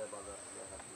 রাস্তায় বাজার